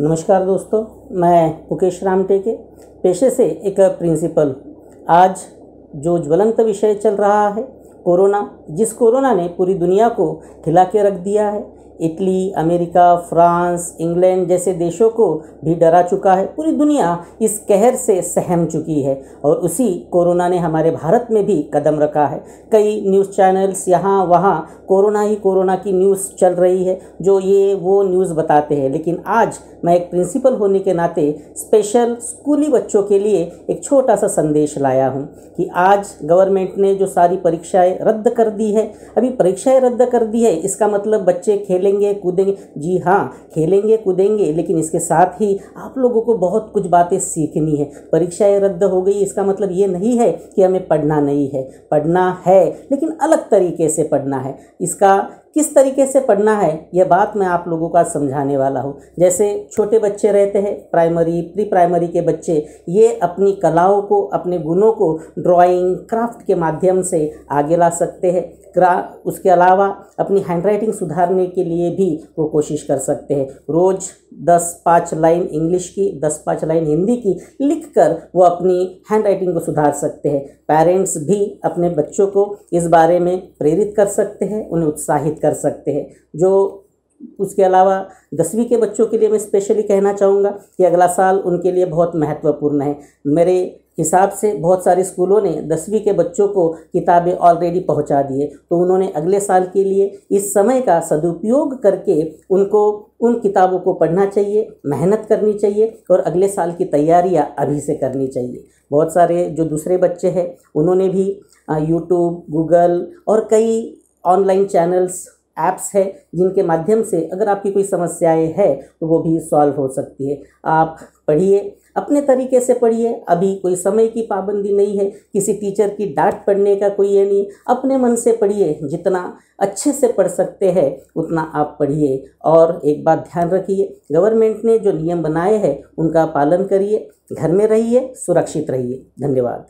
नमस्कार दोस्तों, मैं मुकेश राम टेके पेशे से एक प्रिंसिपल। आज जो ज्वलंत विषय चल रहा है, कोरोना, जिस कोरोना ने पूरी दुनिया को खिला के रख दिया है इटली, अमेरिका, फ्रांस, इंग्लैंड जैसे देशों को भी डरा चुका है। पूरी दुनिया इस कहर से सहम चुकी है और उसी कोरोना ने हमारे भारत में भी कदम रखा है। कई न्यूज़ चैनल्स यहाँ, वहाँ कोरोना ही कोरोना की न्यूज़ चल रही है, जो ये, वो न्यूज़ बताते हैं। लेकिन आज मैं एक प्रिंसिपल होने के नाते स्पेशल स्कूली बच्चों के लिए एक छोटा सा संदेश लाया हूँ कि आज गवर्नमेंट ने जो सारी परीक्षाएँ रद्द कर दी है, अभी परीक्षाएँ रद्द कर दी है, इसका मतलब बच्चे खेलेंगे, कूदेंगे। जी हाँ खेलेंगे, कूदेंगे, लेकिन इसके साथ ही आप लोगों को बहुत कुछ बातें सीखनी है। परीक्षाएँ रद्द हो गई, इसका मतलब ये नहीं है कि हमें पढ़ना नहीं है। पढ़ना है, लेकिन अलग तरीके से पढ़ना है। इसका किस तरीके से पढ़ना है, यह बात मैं आप लोगों का समझाने वाला हूँ। जैसे छोटे बच्चे रहते हैं, प्राइमरी, प्री प्राइमरी के बच्चे, ये अपनी कलाओं को, अपने गुणों को ड्राइंग क्राफ्ट के माध्यम से आगे ला सकते हैं। क्रा, उसके अलावा अपनी हैंडराइटिंग सुधारने के लिए भी वो कोशिश कर सकते हैं। रोज़ दस पाँच लाइन इंग्लिश की, दस पाँच लाइन हिंदी की लिख कर वो अपनी हैंडराइटिंग को सुधार सकते हैं। पेरेंट्स भी अपने बच्चों को इस बारे में प्रेरित कर सकते हैं, उन्हें उत्साहित कर सकते हैं। जो उसके अलावा दसवीं के बच्चों के लिए मैं स्पेशली कहना चाहूँगा कि अगला साल उनके लिए बहुत महत्वपूर्ण है। मेरे हिसाब से बहुत सारे स्कूलों ने दसवीं के बच्चों को किताबें ऑलरेडी पहुँचा दिए तो उन्होंने अगले साल के लिए इस समय का सदुपयोग करके उनको, उन किताबों को पढ़ना चाहिए, मेहनत करनी चाहिए और अगले साल की तैयारियाँ अभी से करनी चाहिए। बहुत सारे जो दूसरे बच्चे हैं, उन्होंने भी यूट्यूब गूगल और कई ऑनलाइन चैनल्स, ऐप्स है, जिनके माध्यम से अगर आपकी कोई समस्याएँ है तो वो भी सॉल्व हो सकती है। आप पढ़िए, अपने तरीके से पढ़िए। अभी कोई समय की पाबंदी नहीं है, किसी टीचर की डांट पढ़ने का कोई ये नहीं। अपने मन से पढ़िए, जितना अच्छे से पढ़ सकते हैं, उतना आप पढ़िए। और एक बात ध्यान रखिए, गवर्नमेंट ने जो नियम बनाए हैं, उनका पालन करिए, घर में रहिए, सुरक्षित रहिए। धन्यवाद।